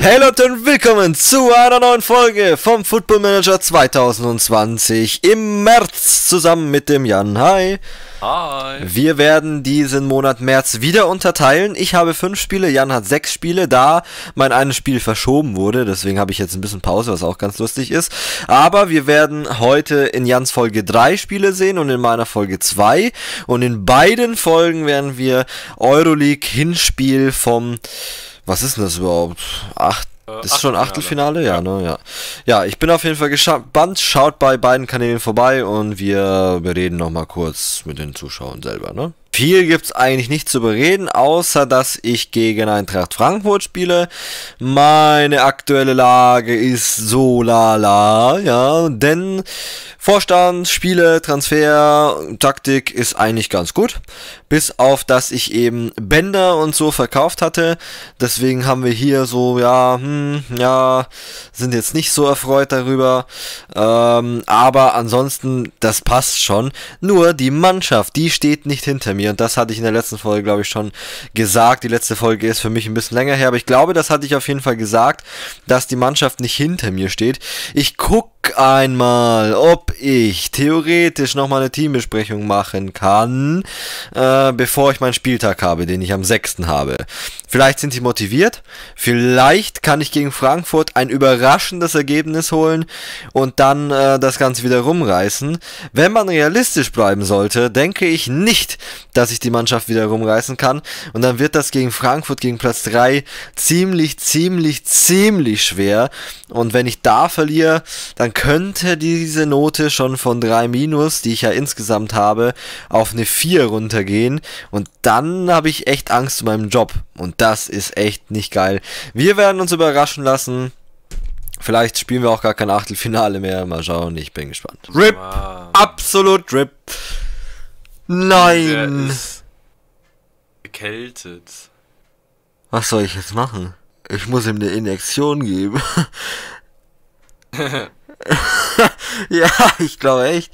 Hey Leute und willkommen zu einer neuen Folge vom Football Manager 2020 im März zusammen mit dem Jan. Hi. Hi. Wir werden diesen Monat März wieder unterteilen. Ich habe fünf Spiele, Jan hat sechs Spiele, da mein eines Spiel verschoben wurde. Deswegen habe ich jetzt ein bisschen Pause, was auch ganz lustig ist. Aber wir werden heute in Jans Folge drei Spiele sehen und in meiner Folge zwei. Und in beiden Folgen werden wir Euroleague Hinspiel vom was ist denn das überhaupt? Acht, Äh, ist schon Achtelfinale? Ja, Ja. ne? Ja. Ja, ich bin auf jeden Fall gespannt. Schaut bei beiden Kanälen vorbei und wir bereden nochmal kurz mit den Zuschauern selber, ne? Viel gibt's eigentlich nicht zu bereden, außer dass ich gegen Eintracht Frankfurt spiele. Meine aktuelle Lage ist so lala, ja, denn Vorstand, Spiele, Transfer, Taktik ist eigentlich ganz gut. Bis auf, dass ich eben Bänder und so verkauft hatte. Deswegen haben wir hier so, ja, hm, ja, sind jetzt nicht so erfreut darüber. Ähm, aber ansonsten, das passt schon. Nur die Mannschaft, die steht nicht hinter mir. Und das hatte ich in der letzten Folge, glaube ich, schon gesagt. Die letzte Folge ist für mich ein bisschen länger her. Aber ich glaube, das hatte ich auf jeden Fall gesagt, dass die Mannschaft nicht hinter mir steht. Ich guck einmal, ob ich theoretisch nochmal eine Teambesprechung machen kann, äh, bevor ich meinen Spieltag habe, den ich am 6. habe. Vielleicht sind sie motiviert, vielleicht kann ich gegen Frankfurt ein überraschendes Ergebnis holen und dann äh, das Ganze wieder rumreißen. Wenn man realistisch bleiben sollte, denke ich nicht, dass ich die Mannschaft wieder rumreißen kann und dann wird das gegen Frankfurt, gegen Platz 3 ziemlich, ziemlich, ziemlich schwer und wenn ich da verliere, dann könnte diese Note schon von 3 minus, die ich ja insgesamt habe, auf eine 4 runtergehen. Und dann habe ich echt Angst zu meinem Job. Und das ist echt nicht geil. Wir werden uns überraschen lassen. Vielleicht spielen wir auch gar kein Achtelfinale mehr. Mal schauen, ich bin gespannt. RIP! Mann, Absolut RIP! Nein! ist erkältet. Was soll ich jetzt machen? Ich muss ihm eine Injektion geben. ja, ich glaube echt.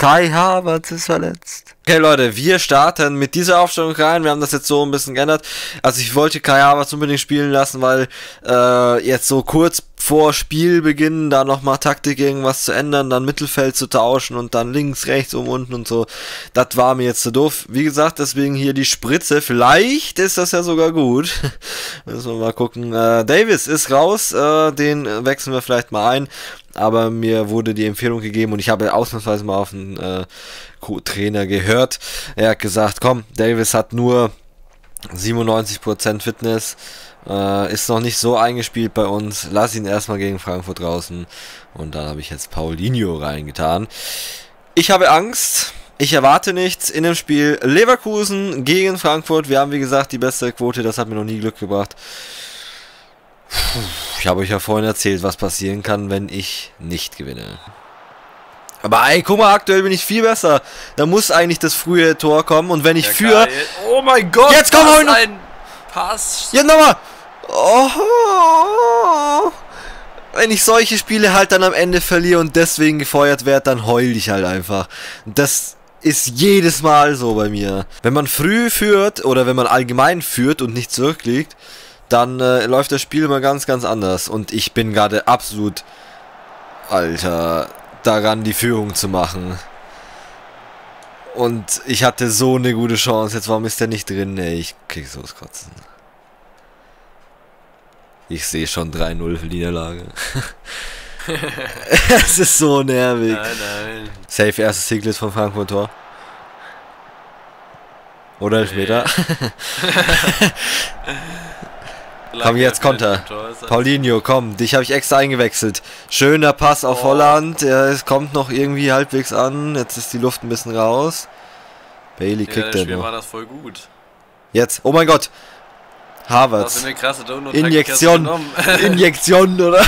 Kai Havertz ist verletzt. Okay, Leute, wir starten mit dieser Aufstellung rein. Wir haben das jetzt so ein bisschen geändert. Also ich wollte Kai Havertz unbedingt spielen lassen, weil äh, jetzt so kurz vor Spielbeginn da nochmal Taktik irgendwas zu ändern, dann Mittelfeld zu tauschen und dann links, rechts, um unten und so. Das war mir jetzt zu doof. Wie gesagt, deswegen hier die Spritze. Vielleicht ist das ja sogar gut. Müssen wir mal gucken. Äh, Davis ist raus. Äh, den wechseln wir vielleicht mal ein aber mir wurde die Empfehlung gegeben und ich habe ausnahmsweise mal auf einen äh, Co-Trainer gehört. Er hat gesagt, komm, Davis hat nur 97% Fitness, äh, ist noch nicht so eingespielt bei uns, lass ihn erstmal gegen Frankfurt draußen und dann habe ich jetzt Paulinho reingetan. Ich habe Angst. Ich erwarte nichts in dem Spiel Leverkusen gegen Frankfurt. Wir haben wie gesagt die beste Quote, das hat mir noch nie Glück gebracht. Ich habe euch ja vorhin erzählt, was passieren kann, wenn ich nicht gewinne. Aber ey, guck mal, aktuell bin ich viel besser. Da muss eigentlich das frühe Tor kommen und wenn ich Ja, für... Oh mein Gott! Jetzt komm, was hol noch- ein Pass! Ja, nochmal! Oh, wenn ich solche Spiele halt dann am Ende verliere und deswegen gefeuert werde, dann heul ich halt einfach. Das ist jedes Mal so bei mir. Wenn man früh führt oder wenn man allgemein führt und nicht zurückliegt, dann äh, läuft das Spiel immer ganz, ganz anders. Und ich bin gerade absolut, Alter, daran die Führung zu machen. Und ich hatte so eine gute Chance. Jetzt warum ist der nicht drin? Ey, ich krieg so das Kotzen. Ich sehe schon 3-0 Niederlage. es ist so nervig. Nein, nein. Safe erstes Siegles von Frankfurt Tor. Oder Elfmeter. Komm, jetzt Konter. Paulinho, komm, dich habe ich extra eingewechselt. Schöner Pass auf Oh. Holland. Ja, es kommt noch irgendwie halbwegs an. Jetzt ist die Luft ein bisschen raus. Bailey Ja, kriegt das er Spiel noch. war das voll gut. Jetzt, oh mein Gott. Havertz. Injektion. Injektion, oder?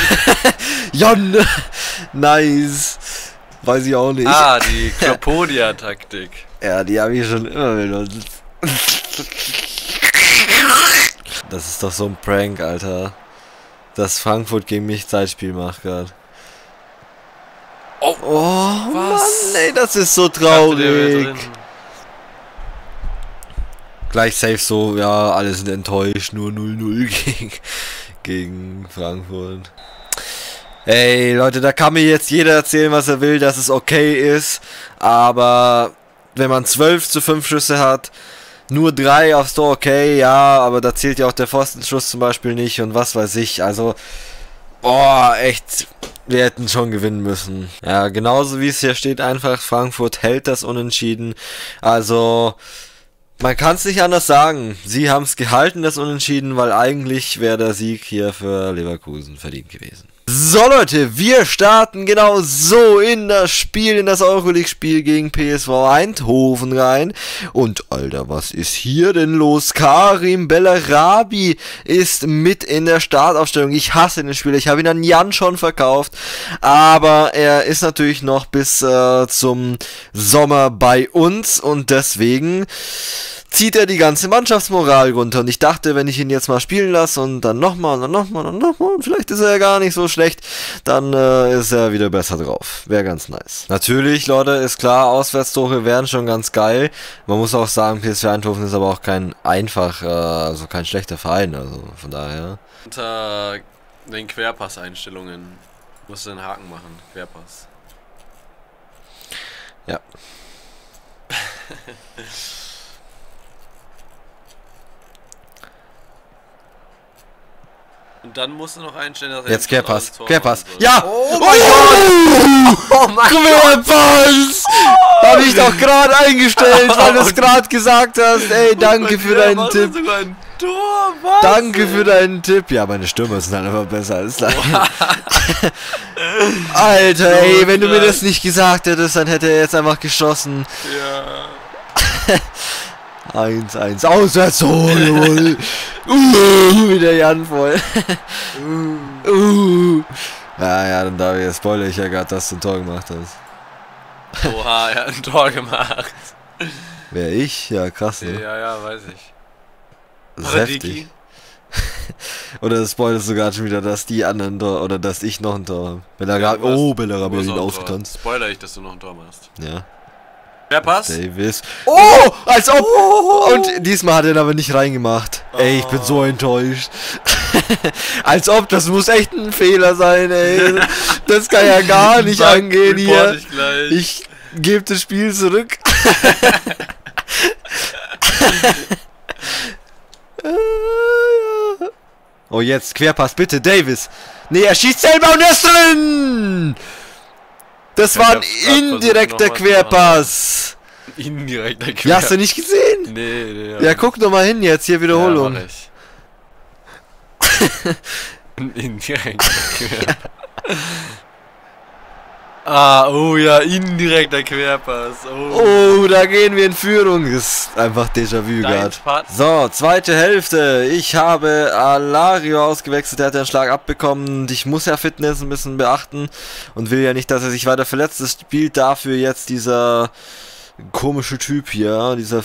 Jon. Nice. Weiß ich auch nicht. ah, die Klopodia-Taktik. Ja, die habe ich schon immer benutzt. Das ist doch so ein Prank, Alter. Dass Frankfurt gegen mich Zeitspiel macht gerade. Oh, Oh, Was? Mann, ey, das ist so traurig. Gleich safe so, ja, alle sind enttäuscht, nur 0-0 gegen, gegen Frankfurt. Ey, Leute, da kann mir jetzt jeder erzählen, was er will, dass es okay ist. Aber wenn man 12 zu 5 Schüsse hat, nur 3 aufs Tor, okay, ja, aber da zählt ja auch der Pfostenschuss zum Beispiel nicht und was weiß ich. Also, boah, echt, wir hätten schon gewinnen müssen. Ja, genauso wie es hier steht, einfach Frankfurt hält das Unentschieden. Also, man kann es nicht anders sagen. Sie haben es gehalten, das Unentschieden, weil eigentlich wäre der Sieg hier für Leverkusen verdient gewesen. So Leute, wir starten genau so in das Spiel, in das Euroleague-Spiel gegen PSV Eindhoven rein. Und Alter, was ist hier denn los? Karim Bellarabi ist mit in der Startaufstellung. Ich hasse den Spieler, ich habe ihn an Jan schon verkauft. Aber er ist natürlich noch bis äh, zum Sommer bei uns und deswegen zieht er die ganze Mannschaftsmoral runter. Und ich dachte, wenn ich ihn jetzt mal spielen lasse und dann nochmal und dann nochmal und dann nochmal und vielleicht ist er ja gar nicht so schlecht, dann äh, ist er wieder besser drauf. Wäre ganz nice. Natürlich, Leute, ist klar, Auswärtstore wären schon ganz geil. Man muss auch sagen, PSV Eindhoven ist aber auch kein einfach, äh, also kein schlechter Verein. Also von daher. Unter den Querpass-Einstellungen musst du den Haken machen. Querpass. Ja. Und dann musst du noch einstellen, dass er Jetzt Querpass. Querpass. Ja! Oh mein Gott! Oh mein Querpass! Hab ich doch gerade eingestellt, weil du es gerade gesagt hast. Ey, danke Mein für deinen Tipp. ist sogar ein Tor, was? Danke für deinen Tipp. Ja, meine Stürmer sind halt einfach besser als deine. Alter, ey, wenn du mir das nicht gesagt hättest, dann hätte er jetzt einfach geschossen. Ja. 1-1. Auswärts, oh, jawohl. uh, wieder Jan voll. uh. Ja, ja, dann darf ich jetzt spoiler ich ja gerade, dass du ein Tor gemacht hast. Oha, er hat ein Tor gemacht. Wer ich? Ja, krass, ne? Ja, ja, weiß ich. Das ist heftig. Oder spoilst du gerade schon wieder, dass die anderen Tor oder dass ich noch ein Tor habe. Bellarabi, Ja, oh, Bellarabi hat ihn. Tor. Spoiler ich, dass du noch ein Tor machst. Ja. Querpass? Davis. Oh, als ob. Und diesmal hat er ihn aber nicht reingemacht. Ey, ich bin Oh. so enttäuscht. als ob, das muss echt ein Fehler sein, ey. Das kann ja gar nicht Bug angehen hier. Ich. Ich gebe das Spiel zurück. oh, jetzt Querpass, bitte, Davis. Nee, er schießt selber und er ist drin! Das war ein indirekter Querpass. Indirekter Querpass. Ja, hast du nicht gesehen? Nee, nee. Ja, guck doch mal hin jetzt, hier Wiederholung. Ja. Ein indirekter Querpass. Ah, oh ja, indirekter Querpass. Oh. Oh, da gehen wir in Führung. Ist einfach Déjà-vu gerade. So, zweite Hälfte. Ich habe Alario ausgewechselt, der hat den Schlag abbekommen. Ich muss ja Fitness ein bisschen beachten und will ja nicht, dass er sich weiter verletzt. Es spielt dafür jetzt dieser komische Typ hier, dieser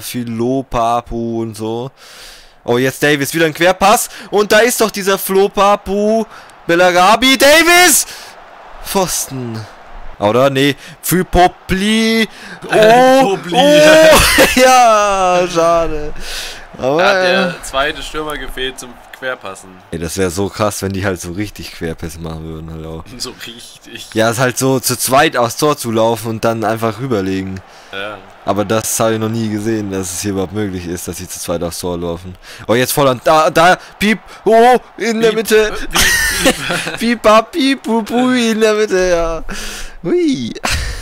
Philopapu und so. Oh, jetzt Davis, wieder ein Querpass. Und da ist doch dieser Flopapu Bellarabi. Davis! Pfosten. Oder? Nee. Für Popli. Oh, Popli. oh, ja, schade. Aber, Da hat der zweite Stürmer gefehlt zum Querpassen. Ey, das wäre so krass, wenn die halt so richtig Querpässe machen würden halt auch. So richtig. Ja, ist halt so zu zweit aufs Tor zu laufen und dann einfach rüberlegen. Ja. Aber das habe ich noch nie gesehen, dass es hier überhaupt möglich ist, dass sie zu zweit aufs Tor laufen. Oh, jetzt Volland. Da, da, piep, oh, in der Mitte. Wie, wie, Piep, pap, piep, pu, pu, in der Mitte, ja. Hui.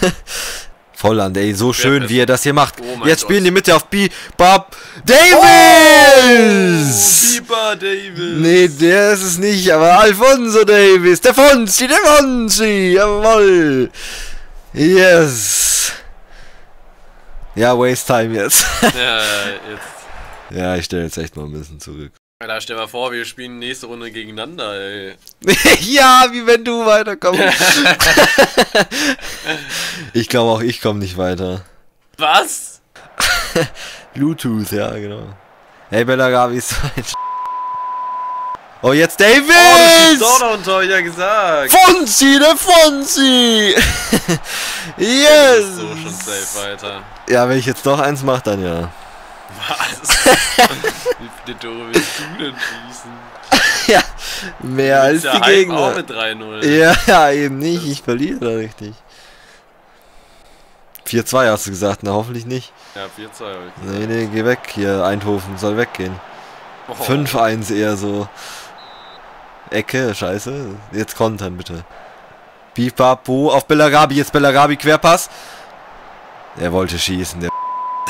Volland, ey, so schön, wie er das hier macht. Oh Jetzt Gott. spielen die Mitte auf Piep, Pap, Davis! Bieber Davis. Nee, der ist es nicht, aber Alfonso Davis. Der Fonzi, der Fonzi. Jawoll. Yes. Ja, waste time jetzt. Ja, jetzt. ja, ich stelle jetzt echt mal ein bisschen zurück. Alter, stell mal vor, wir spielen nächste Runde gegeneinander, ey. ja, wie wenn du weiterkommst. ich glaube auch, ich komme nicht weiter. Was? Bluetooth, ja, genau. Hey, Bellarabi ist so ein Oh, jetzt Oh, das ist Davis! Tor, ja gesagt. Fonzi, der Fonzi! Yes! so schon safe weiter. Ja, wenn ich jetzt doch eins mache, dann ja. Was? Wie viele Tore willst du denn schießen? ja, mehr als die Gegner. auch mit 3-0. Ja, ja, eben nicht. Ich verliere da richtig. 4-2 hast du gesagt, na hoffentlich nicht. Ja, 4-2 hab ich Nee, nee, geh weg hier. Eindhoven soll weggehen. Oh. 5-1 eher so. Ecke, scheiße. Jetzt kontern bitte. Bipapo auf Bellarabi. Jetzt Bellarabi Querpass. Er wollte schießen, der.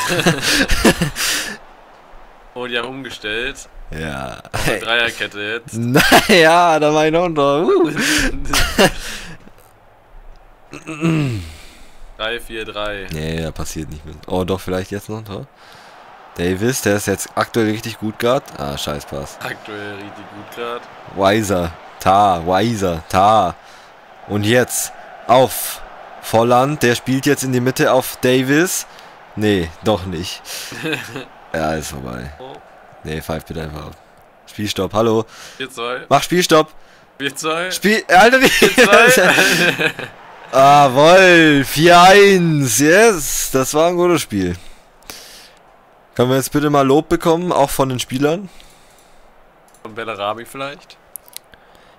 Oh, die haben umgestellt. Ja. Dreierkette jetzt. Naja, da war ich noch unter. Uh. 3-4-3. Nee, da passiert nicht mehr. Oh, doch, vielleicht jetzt noch ein Tor. Davis, der ist jetzt aktuell richtig gut gerade. Ah, scheiß Pass. Aktuell richtig gut gerade. Weiser, Ta, Weiser, Ta. Und jetzt auf Volland, der spielt jetzt in die Mitte auf Davis. Nee, doch nicht. ja, ist vorbei. Oh, Nee, pfeift bitte einfach auf. Spielstopp, hallo. 4-2. Mach Spielstopp. 4-2. Spiel. Alter, die. 4-2. Jawoll, 4-1. Yes, das war ein gutes Spiel. Können wir jetzt bitte mal Lob bekommen, auch von den Spielern? Von Bellarabi vielleicht?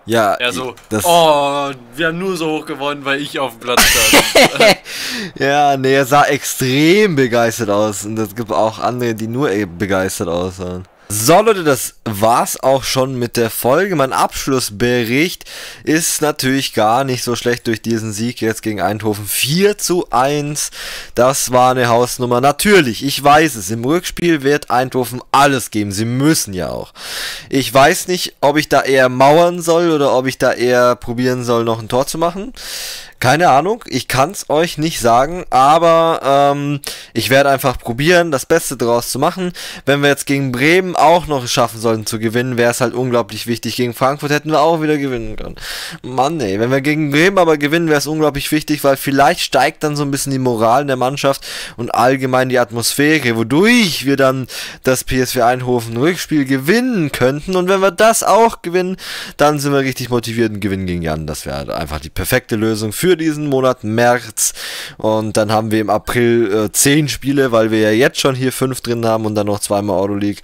Ja, Er so, das, oh, wir haben nur so hoch gewonnen, weil ich auf dem Platz stand. ja, nee, er sah extrem begeistert aus. Und es gibt auch andere, die nur eben begeistert aussahen. So Leute, das war's auch schon mit der Folge. Mein Abschlussbericht ist natürlich gar nicht so schlecht durch diesen Sieg jetzt gegen Eindhoven. 4 zu 1. Das war eine Hausnummer. Natürlich, ich weiß es. Im Rückspiel wird Eindhoven alles geben. Sie müssen ja auch. Ich weiß nicht, ob ich da eher mauern soll oder ob ich da eher probieren soll, noch ein Tor zu machen. Keine Ahnung, ich kann's euch nicht sagen, aber ähm, ich werde einfach probieren, das Beste draus zu machen. Wenn wir jetzt gegen Bremen auch noch schaffen sollten zu gewinnen, wäre es halt unglaublich wichtig. Gegen Frankfurt hätten wir auch wieder gewinnen können. Mann, ey, wenn wir gegen Bremen aber gewinnen, wäre es unglaublich wichtig, weil vielleicht steigt dann so ein bisschen die Moral in der Mannschaft und allgemein die Atmosphäre, wodurch wir dann das PSV Eindhoven Rückspiel gewinnen könnten. Und wenn wir das auch gewinnen, dann sind wir richtig motiviert und gewinnen gegen Jan. Das wäre einfach die perfekte Lösung für diesen Monat März. Und dann haben wir im April äh, zehn Spiele, weil wir ja jetzt schon hier fünf drin haben und dann noch zweimal Euroleague.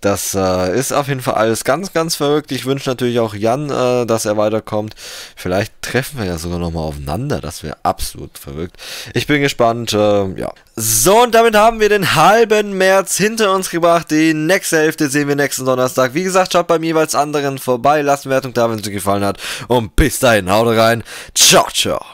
Das äh, ist auf jeden Fall alles ganz, ganz verrückt. Ich wünsche natürlich auch Jan, äh, dass er weiterkommt. Vielleicht treffen wir ja sogar nochmal aufeinander. Das wäre absolut verrückt. Ich bin gespannt. Äh, ja. So, und damit haben wir den halben März hinter uns gebracht. Die nächste Hälfte sehen wir nächsten Donnerstag. Wie gesagt, schaut beim jeweils anderen vorbei. Lasst eine Wertung da, wenn es euch gefallen hat. Und bis dahin, haut rein. Ciao, ciao.